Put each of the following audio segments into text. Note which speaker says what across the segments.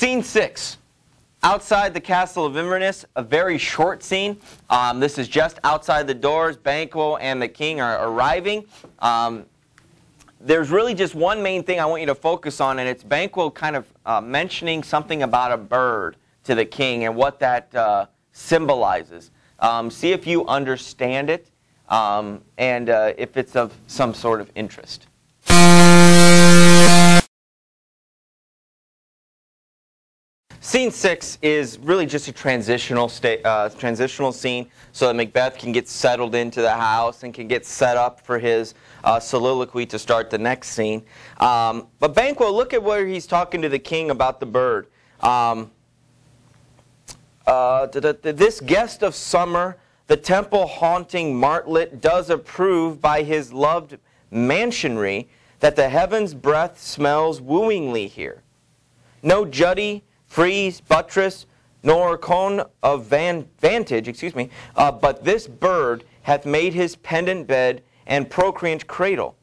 Speaker 1: Scene six. Outside the castle of Inverness, a very short scene. Um, this is just outside the doors. Banquo and the king are arriving. Um, there's really just one main thing I want you to focus on, and it's Banquo kind of uh, mentioning something about a bird to the king and what that uh, symbolizes. Um, see if you understand it um, and uh, if it's of some sort of interest. Scene six is really just a transitional sta- uh, transitional scene so that Macbeth can get settled into the house and can get set up for his uh, soliloquy to start the next scene. Um, but Banquo, look at where he's talking to the king about the bird. Um, uh, this guest of summer, the temple haunting martlet, does approve by his loved mansionry that the heaven's breath smells wooingly here. No jutty frieze, buttress, nor cone of van, vantage, excuse me, uh, but this bird hath made his pendant bed and procreant cradle.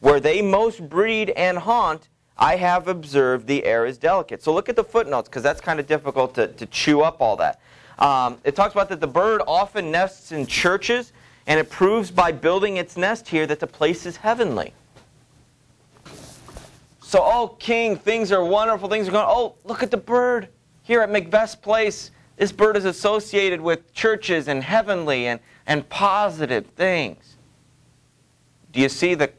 Speaker 1: Where they most breed and haunt, I have observed the air is delicate. So look at the footnotes, because that's kind of difficult to, to chew up all that. Um, it talks about that the bird often nests in churches, and it proves by building its nest here that the place is heavenly. So, oh, king, things are wonderful. Things are going. Oh, look at the bird here at Macbeth's place. This bird is associated with churches and heavenly and, and positive things. Do you see the,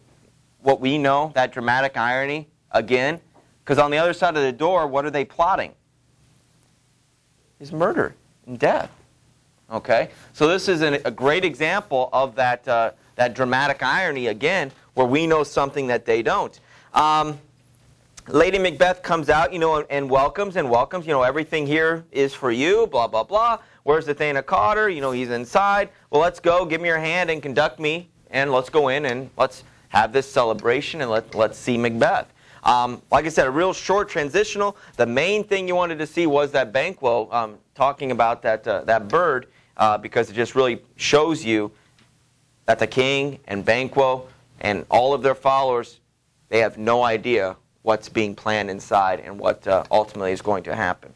Speaker 1: what we know, that dramatic irony again? Because on the other side of the door, what are they plotting? Is murder and death. Okay? So this is an, a great example of that, uh, that dramatic irony again, where we know something that they don't. Um, Lady Macbeth comes out, you know, and welcomes and welcomes. You know, everything here is for you, blah, blah, blah. Where's the of Cawdor? You know, he's inside. Well, let's go. Give me your hand and conduct me. And let's go in and let's have this celebration and let, let's see Macbeth. Um, like I said, a real short transitional. The main thing you wanted to see was that Banquo um, talking about that, uh, that bird uh, because it just really shows you that the king and Banquo and all of their followers, they have no idea what's being planned inside and what uh, ultimately is going to happen.